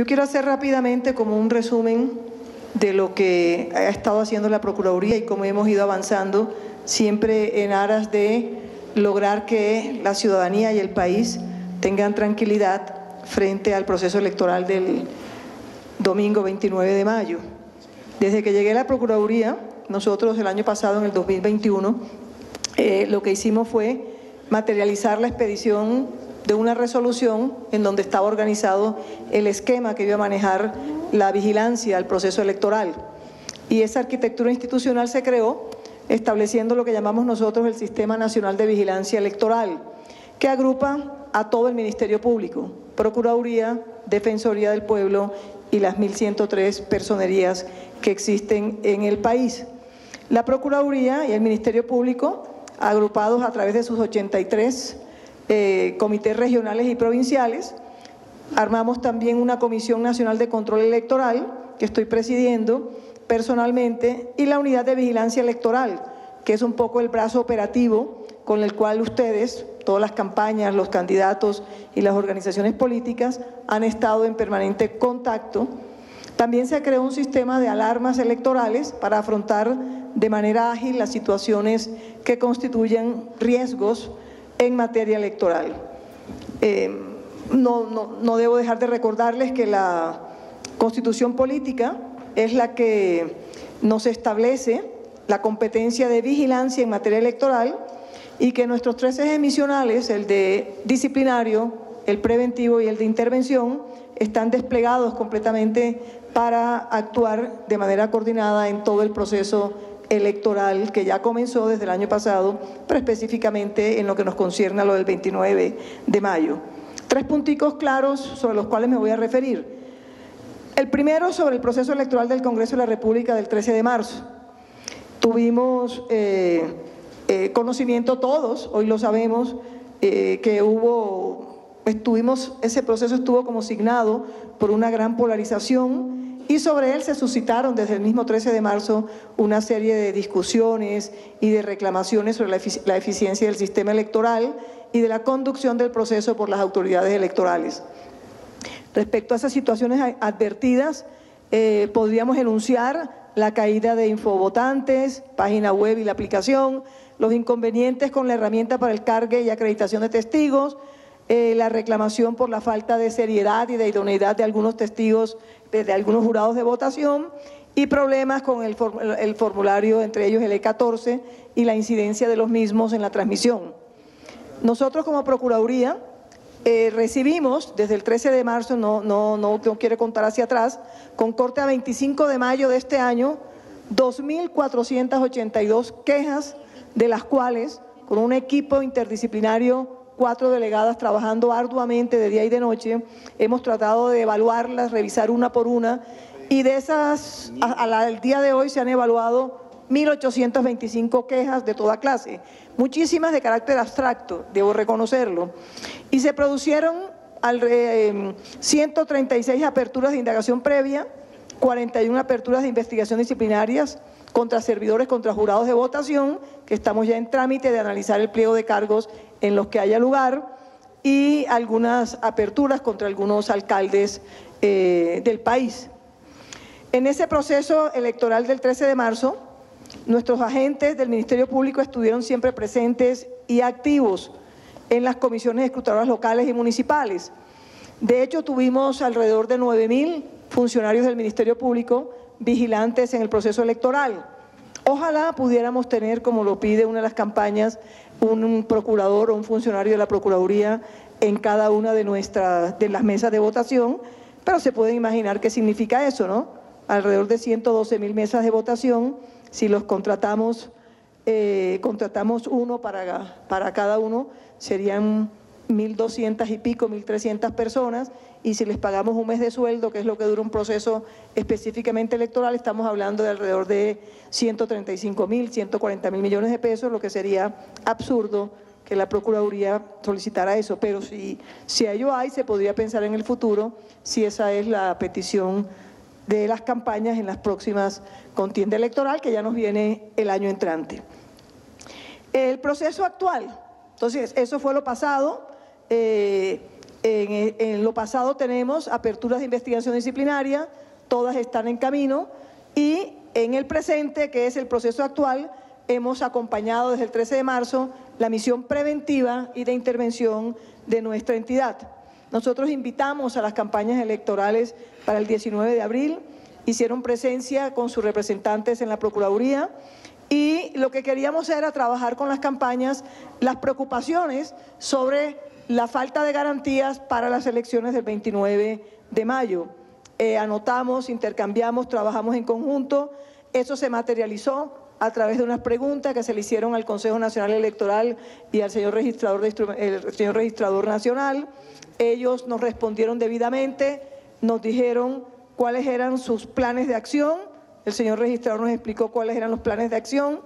Yo quiero hacer rápidamente como un resumen de lo que ha estado haciendo la Procuraduría y cómo hemos ido avanzando siempre en aras de lograr que la ciudadanía y el país tengan tranquilidad frente al proceso electoral del domingo 29 de mayo. Desde que llegué a la Procuraduría, nosotros el año pasado, en el 2021, eh, lo que hicimos fue materializar la expedición de una resolución en donde estaba organizado el esquema que iba a manejar la vigilancia al proceso electoral. Y esa arquitectura institucional se creó estableciendo lo que llamamos nosotros el Sistema Nacional de Vigilancia Electoral, que agrupa a todo el Ministerio Público, Procuraduría, Defensoría del Pueblo y las 1.103 personerías que existen en el país. La Procuraduría y el Ministerio Público, agrupados a través de sus 83 eh, comités regionales y provinciales, armamos también una Comisión Nacional de Control Electoral, que estoy presidiendo personalmente, y la Unidad de Vigilancia Electoral, que es un poco el brazo operativo con el cual ustedes, todas las campañas, los candidatos y las organizaciones políticas han estado en permanente contacto. También se creó un sistema de alarmas electorales para afrontar de manera ágil las situaciones que constituyen riesgos en materia electoral. Eh, no, no, no debo dejar de recordarles que la constitución política es la que nos establece la competencia de vigilancia en materia electoral y que nuestros tres ejes misionales, el de disciplinario, el preventivo y el de intervención, están desplegados completamente para actuar de manera coordinada en todo el proceso electoral que ya comenzó desde el año pasado, pero específicamente en lo que nos concierne a lo del 29 de mayo. Tres punticos claros sobre los cuales me voy a referir. El primero sobre el proceso electoral del Congreso de la República del 13 de marzo. Tuvimos eh, eh, conocimiento todos, hoy lo sabemos, eh, que hubo, estuvimos, ese proceso estuvo como signado por una gran polarización y sobre él se suscitaron desde el mismo 13 de marzo una serie de discusiones y de reclamaciones sobre la, eficiencia del sistema electoral y de la conducción del proceso por las autoridades electorales. Respecto a esas situaciones advertidas, eh, podríamos enunciar la caída de infovotantes, página web y la aplicación, los inconvenientes con la herramienta para el cargue y acreditación de testigos, eh, la reclamación por la falta de seriedad y de idoneidad de algunos testigos, de, algunos jurados de votación, y problemas con el, formulario, entre ellos el E14, y la incidencia de los mismos en la transmisión. Nosotros como Procuraduría eh, recibimos desde el 13 de marzo, no, no, no, no quiere contar hacia atrás, con corte a 25 de mayo de este año, 2.482 quejas de las cuales, con un equipo interdisciplinario, cuatro delegadas trabajando arduamente de día y de noche, hemos tratado de evaluarlas, revisar una por una, y de esas, al día de hoy se han evaluado 1.825 quejas de toda clase, muchísimas de carácter abstracto, debo reconocerlo, y se produjeron 136 em, aperturas de indagación previa, 41 aperturas de investigación disciplinarias, contra servidores, contra jurados de votación, que estamos ya en trámite de analizar el pliego de cargos en los que haya lugar, y algunas aperturas contra algunos alcaldes eh, del país. En ese proceso electoral del 13 de marzo, nuestros agentes del Ministerio Público estuvieron siempre presentes y activos en las comisiones escrutadoras locales y municipales. De hecho, tuvimos alrededor de 9.000 funcionarios del Ministerio Público vigilantes en el proceso electoral. Ojalá pudiéramos tener, como lo pide una de las campañas, un procurador o un funcionario de la Procuraduría en cada una de nuestras de las mesas de votación, pero se pueden imaginar qué significa eso, ¿no? Alrededor de 112 mil mesas de votación, si los contratamos, eh, contratamos uno para, para cada uno, serían 1.200 y pico, 1.300 personas, y si les pagamos un mes de sueldo, que es lo que dura un proceso específicamente electoral, estamos hablando de alrededor de 135 mil, 140 mil millones de pesos, lo que sería absurdo que la Procuraduría solicitara eso, pero si, si ello hay, se podría pensar en el futuro si esa es la petición de las campañas en las próximas contienda electoral, que ya nos viene el año entrante. El proceso actual, entonces, eso fue lo pasado, eh, En, en lo pasado tenemos aperturas de investigación disciplinaria, todas están en camino y en el presente, que es el proceso actual, hemos acompañado desde el 13 de marzo la misión preventiva y de intervención de nuestra entidad. Nosotros invitamos a las campañas electorales para el 19 de abril, hicieron presencia con sus representantes en la Procuraduría y lo que queríamos era trabajar con las campañas las preocupaciones sobre la falta de garantías para las elecciones del 29 de mayo. Eh, anotamos, intercambiamos, trabajamos en conjunto, eso se materializó a través de unas preguntas que se le hicieron al Consejo Nacional Electoral y al señor registrador, el señor registrador nacional. Ellos nos respondieron debidamente, nos dijeron cuáles eran sus planes de acción, el señor registrador nos explicó cuáles eran los planes de acción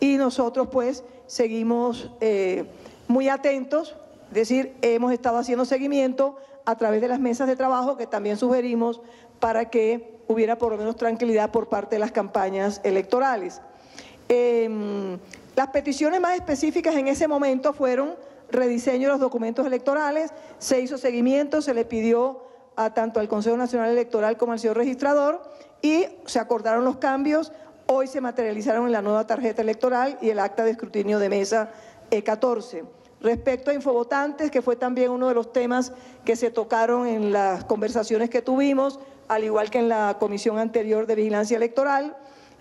y nosotros pues seguimos eh, muy atentos, es decir, hemos estado haciendo seguimiento a través de las mesas de trabajo que también sugerimos para que hubiera por lo menos tranquilidad por parte de las campañas electorales. Em, las peticiones más específicas en ese momento fueron rediseño de los documentos electorales, se hizo seguimiento, se le pidió a tanto al Consejo Nacional Electoral como al señor registrador y se acordaron los cambios. Hoy se materializaron en la nueva tarjeta electoral y el acta de escrutinio de mesa E14. Respecto a infovotantes, que fue también uno de los temas que se tocaron en las conversaciones que tuvimos, al igual que en la comisión anterior de vigilancia electoral,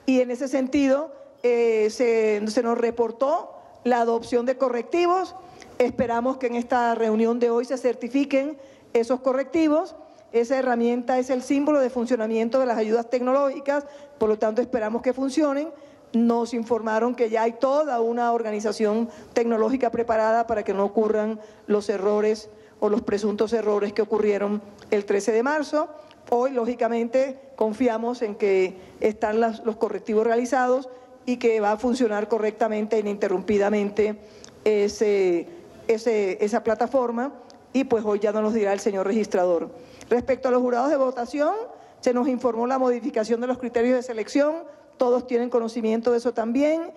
y en ese sentido eh, se, nos reportó la adopción de correctivos. Esperamos que en esta reunión de hoy se certifiquen esos correctivos. Esa herramienta es el símbolo de funcionamiento de las ayudas tecnológicas, por lo tanto esperamos que funcionen. Nos informaron que ya hay toda una organización tecnológica preparada para que no ocurran los errores o los presuntos errores que ocurrieron el 13 de marzo. Hoy, lógicamente, confiamos en que están los correctivos realizados y que va a funcionar correctamente e ininterrumpidamente esa plataforma y pues hoy ya nos lo dirá el señor registrador. Respecto a los jurados de votación, se nos informó la modificación de los criterios de selección, todos tienen conocimiento de eso también.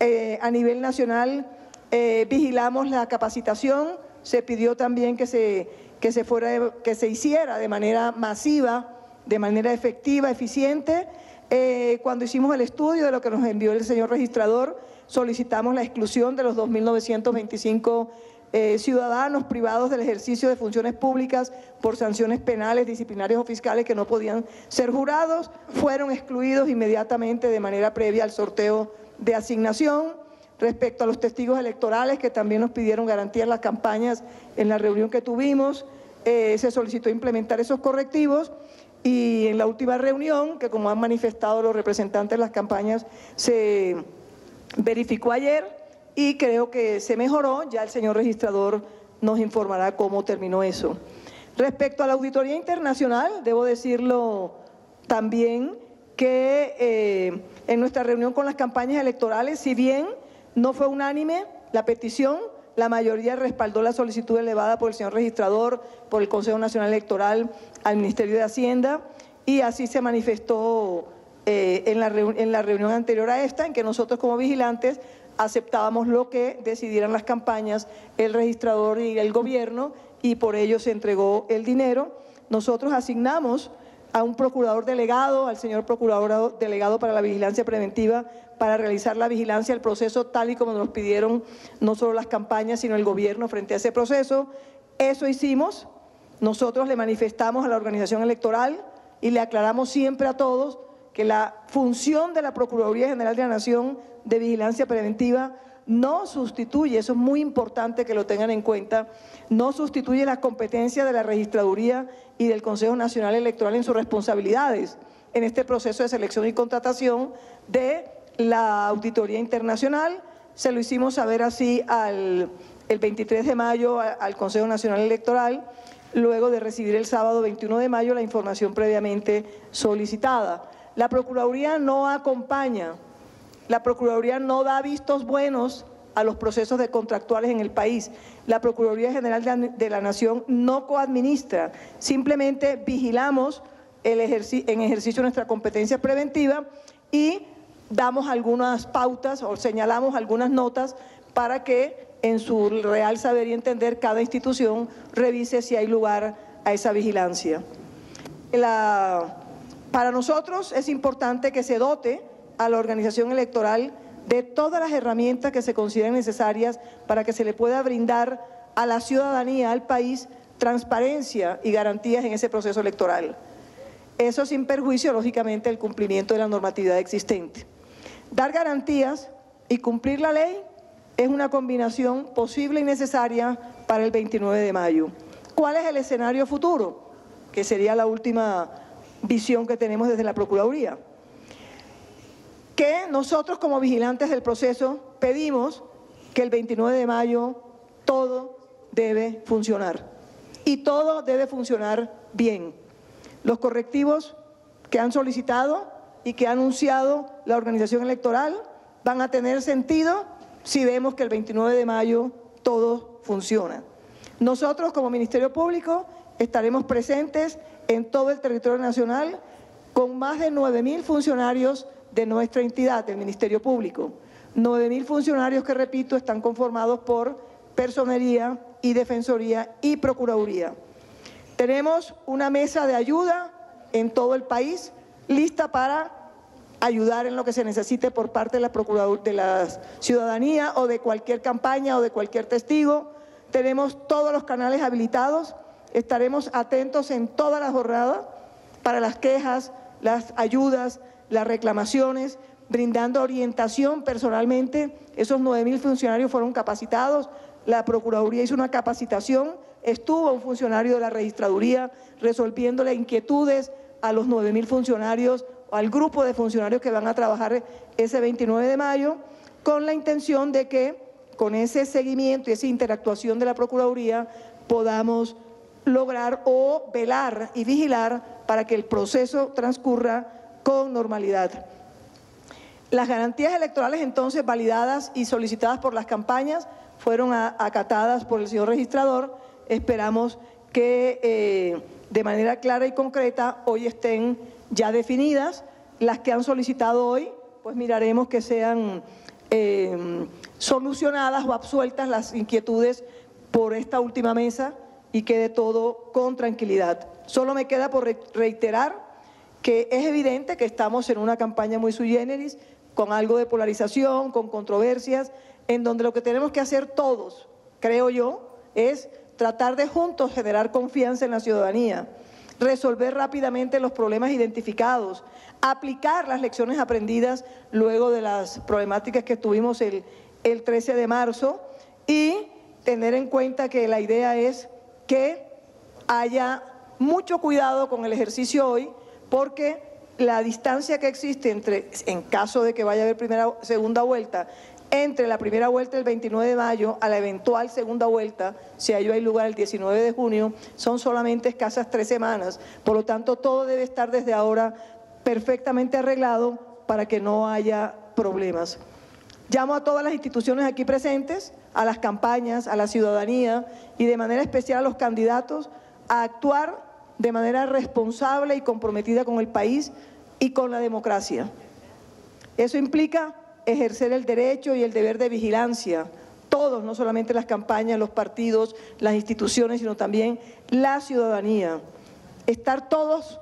Eh, a nivel nacional eh, vigilamos la capacitación, se pidió también que se, que, se fuera, que se hiciera de manera masiva, de manera efectiva, eficiente, eh, cuando hicimos el estudio de lo que nos envió el señor registrador, solicitamos la exclusión de los 2.925 eh, ciudadanos privados del ejercicio de funciones públicas por sanciones penales, disciplinarias o fiscales que no podían ser jurados, fueron excluidos inmediatamente de manera previa al sorteo de asignación. Respecto a los testigos electorales que también nos pidieron garantía en las campañas en la reunión que tuvimos, eh, se solicitó implementar esos correctivos y en la última reunión, que como han manifestado los representantes de las campañas, se verificó ayer y creo que se mejoró, ya el señor registrador nos informará cómo terminó eso. Respecto a la auditoría internacional, debo decirlo también que eh, en nuestra reunión con las campañas electorales, si bien no fue unánime la petición, la mayoría respaldó la solicitud elevada por el señor registrador, por el Consejo Nacional Electoral al Ministerio de Hacienda y así se manifestó eh, en, la en la reunión anterior a esta, en que nosotros como vigilantes aceptábamos lo que decidieran las campañas, el registrador y el gobierno y por ello se entregó el dinero. Nosotros asignamos a un procurador delegado, al señor procurador delegado para la vigilancia preventiva, para realizar la vigilancia del proceso tal y como nos pidieron no solo las campañas, sino el gobierno frente a ese proceso. Eso hicimos. Nosotros le manifestamos a la organización electoral y le aclaramos siempre a todos que la función de la Procuraduría General de la Nación de Vigilancia Preventiva no sustituye, eso es muy importante que lo tengan en cuenta, no sustituye las competencias de la Registraduría y del Consejo Nacional Electoral en sus responsabilidades en este proceso de selección y contratación de la Auditoría Internacional. Se lo hicimos saber así al, el 23 de mayo al Consejo Nacional Electoral, luego de recibir el sábado 21 de mayo la información previamente solicitada. La Procuraduría no acompaña la Procuraduría no da vistos buenos a los procesos de contractuales en el país. La Procuraduría General de la Nación no coadministra, simplemente vigilamos en ejercicio de nuestra competencia preventiva y damos algunas pautas o señalamos algunas notas para que en su real saber y entender, cada institución revise si hay lugar a esa vigilancia. Para nosotros es importante que se dote a la organización electoral de todas las herramientas que se consideren necesarias para que se le pueda brindar a la ciudadanía, al país, transparencia y garantías en ese proceso electoral. Eso sin perjuicio, lógicamente, del cumplimiento de la normatividad existente. Dar garantías y cumplir la ley es una combinación posible y necesaria para el 29 de mayo. ¿Cuál es el escenario futuro? Que sería la última visión que tenemos desde la Procuraduría. Que nosotros como vigilantes del proceso pedimos que el 29 de mayo todo debe funcionar y todo debe funcionar bien. Los correctivos que han solicitado y que ha anunciado la organización electoral van a tener sentido si vemos que el 29 de mayo todo funciona. Nosotros como Ministerio Público estaremos presentes en todo el territorio nacional con más de 9.000 funcionarios de nuestra entidad, del Ministerio Público. 9.000 funcionarios que, repito, están conformados por personería y defensoría y procuraduría. Tenemos una mesa de ayuda en todo el país lista para ayudar en lo que se necesite por parte de la, de la ciudadanía o de cualquier campaña o de cualquier testigo. Tenemos todos los canales habilitados, estaremos atentos en toda la jornada para las quejas, las ayudas, las reclamaciones, brindando orientación personalmente. Esos 9.000 funcionarios fueron capacitados, la Procuraduría hizo una capacitación, estuvo un funcionario de la Registraduría resolviéndole inquietudes a los 9.000 funcionarios o al grupo de funcionarios que van a trabajar ese 29 de mayo, con la intención de que con ese seguimiento y esa interactuación de la Procuraduría podamos lograr o velar y vigilar para que el proceso transcurra con normalidad. Las garantías electorales entonces validadas y solicitadas por las campañas fueron acatadas por el señor registrador. Esperamos que eh, de manera clara y concreta hoy estén ya definidas. Las que han solicitado hoy, pues miraremos que sean eh, solucionadas o absueltas las inquietudes por esta última mesa y quede todo con tranquilidad. Solo me queda por reiterar que es evidente que estamos en una campaña muy sui generis, con algo de polarización, con controversias, en donde lo que tenemos que hacer todos, creo yo, es tratar de juntos generar confianza en la ciudadanía, resolver rápidamente los problemas identificados, aplicar las lecciones aprendidas luego de las problemáticas que tuvimos el, el 13 de marzo y tener en cuenta que la idea es que haya mucho cuidado con el ejercicio hoy porque la distancia que existe entre, en caso de que vaya a haber primera segunda vuelta, entre la primera vuelta el 29 de mayo a la eventual segunda vuelta, si hay lugar el 19 de junio, son solamente escasas tres semanas. Por lo tanto, todo debe estar desde ahora perfectamente arreglado para que no haya problemas. Llamo a todas las instituciones aquí presentes, a las campañas, a la ciudadanía y de manera especial a los candidatos a actuar de manera responsable y comprometida con el país y con la democracia. Eso implica ejercer el derecho y el deber de vigilancia, todos, no solamente las campañas, los partidos, las instituciones, sino también la ciudadanía. Estar todos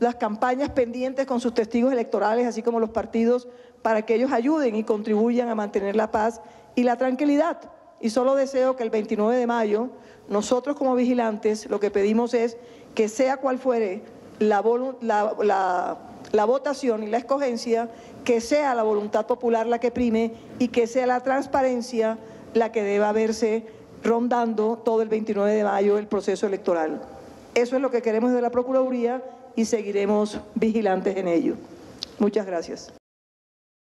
las campañas pendientes con sus testigos electorales, así como los partidos, para que ellos ayuden y contribuyan a mantener la paz y la tranquilidad. Y solo deseo que el 29 de mayo, nosotros como vigilantes, lo que pedimos es que sea cual fuere la, la, votación y la escogencia, que sea la voluntad popular la que prime y que sea la transparencia la que deba verse rondando todo el 29 de mayo el proceso electoral. Eso es lo que queremos de la Procuraduría y seguiremos vigilantes en ello. Muchas gracias.